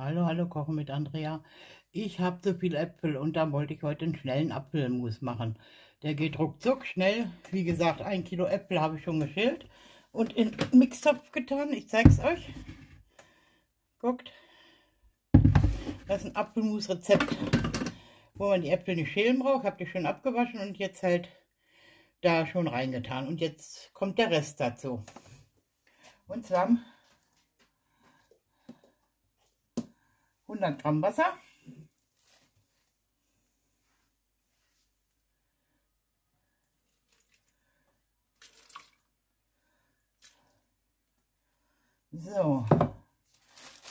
Hallo, hallo, Kochen mit Andrea. Ich habe so viel Äpfel und da wollte ich heute einen schnellen Apfelmus machen. Der geht ruckzuck schnell. Wie gesagt, ein Kilo Äpfel habe ich schon geschält und in den Mixtopf getan. Ich zeige es euch. Guckt. Das ist ein Apfelmus-Rezept, wo man die Äpfel nicht schälen braucht. Habt ihr schön abgewaschen und jetzt halt da schon reingetan. Und jetzt kommt der Rest dazu. Und zwar 100 Gramm Wasser. So,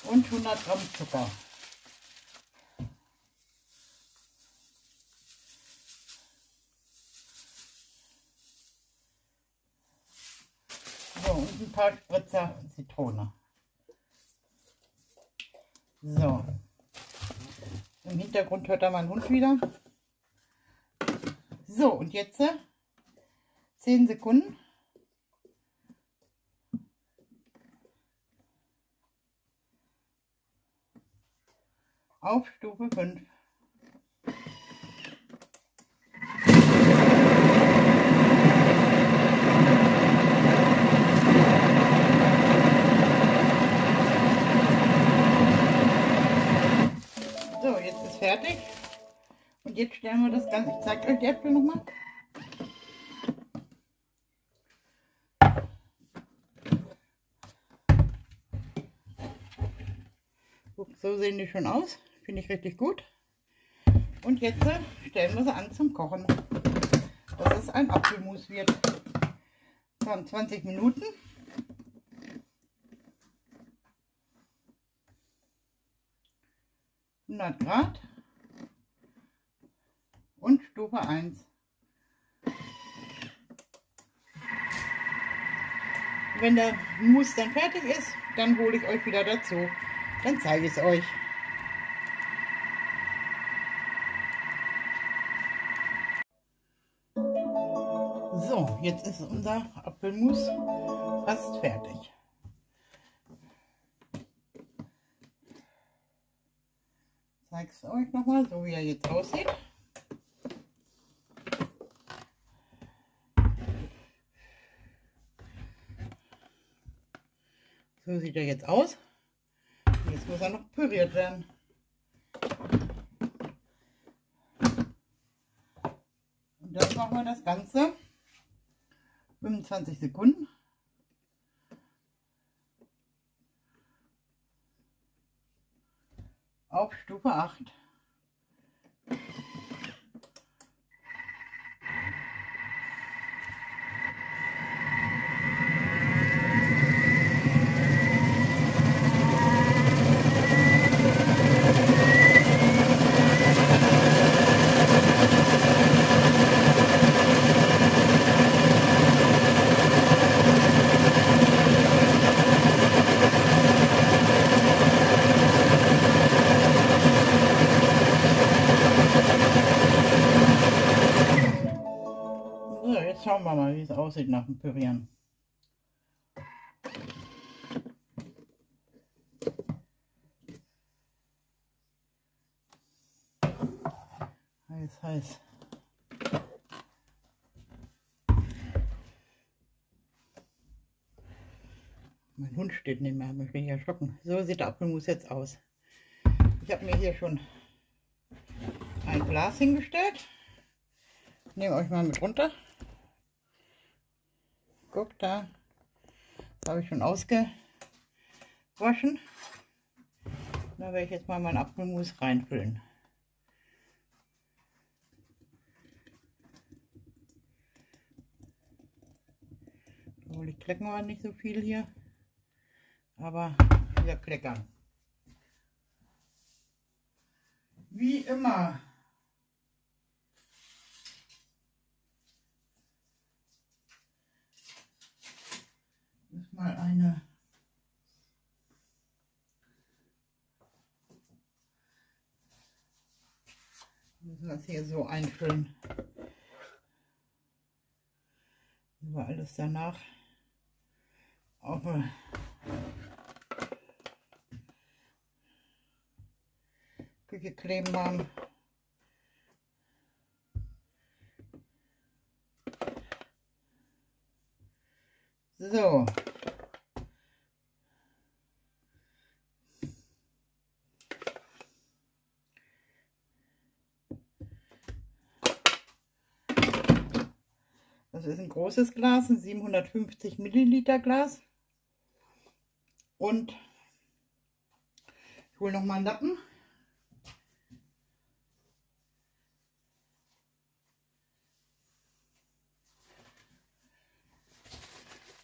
und 100 Gramm Zucker. So, und ein paar Spritzer Zitrone. So. Im Hintergrund hört da mein Hund wieder. So, und jetzt 10 äh, Sekunden. Auf Stufe 5. fertig. Und jetzt stellen wir das Ganze, ich zeige euch die Äpfel nochmal. So sehen die schon aus. Finde ich richtig gut. Und jetzt äh, stellen wir sie an zum Kochen. Dass es ein Apfelmus wird. Wir haben 20 Minuten. 100 Grad Stufe 1. Wenn der Mousse dann fertig ist, dann hole ich euch wieder dazu. Dann zeige ich es euch. So, jetzt ist unser Apfelmus fast fertig. zeige es euch nochmal, so wie er jetzt aussieht. So sieht er jetzt aus. Jetzt muss er noch püriert werden. Und dann machen wir das Ganze 25 Sekunden. auf Stufe 8. schauen wir mal, wie es aussieht nach dem Pürieren. Heiß, heiß. Mein Hund steht nicht mehr, mich nicht erschrocken. So sieht der Apfelmus jetzt aus. Ich habe mir hier schon ein Glas hingestellt. Ich nehme euch mal mit runter. Guck da. Habe ich schon ausgewaschen. Da werde ich jetzt mal mein Apfelmus reinfüllen. Obwohl ich klecken wir nicht so viel hier. Aber wir kleckern. Wie immer. Mal eine müssen das hier so einfüllen. Über alles danach auf gekleben haben. So. Das ist ein großes Glas, ein 750 Milliliter Glas. Und ich hole noch mal einen Lappen.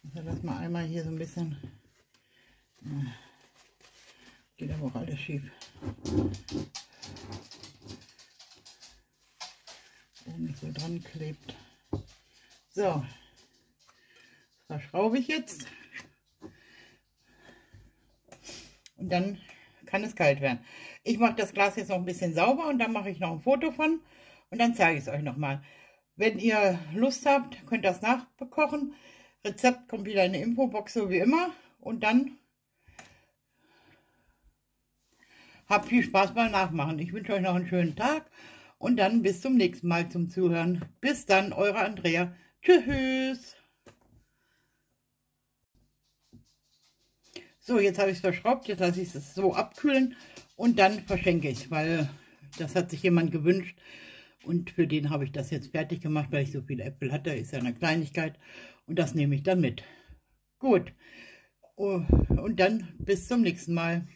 Also lass mal einmal hier so ein bisschen. Geht aber auch alles schief. Nicht so dran klebt. So. Verschraube ich jetzt. Und dann kann es kalt werden. Ich mache das Glas jetzt noch ein bisschen sauber und dann mache ich noch ein Foto von und dann zeige ich es euch nochmal. Wenn ihr Lust habt, könnt ihr das nachbekochen. Rezept kommt wieder in der Infobox, so wie immer. Und dann habt viel Spaß beim Nachmachen. Ich wünsche euch noch einen schönen Tag und dann bis zum nächsten Mal zum Zuhören. Bis dann, eure Andrea. Tschüss. So, jetzt habe ich es verschraubt. Jetzt lasse ich es so abkühlen und dann verschenke ich es, weil das hat sich jemand gewünscht. Und für den habe ich das jetzt fertig gemacht, weil ich so viele Äpfel hatte. Ist ja eine Kleinigkeit. Und das nehme ich dann mit. Gut. Oh, und dann bis zum nächsten Mal.